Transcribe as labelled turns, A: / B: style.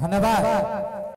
A: धन्यवाद।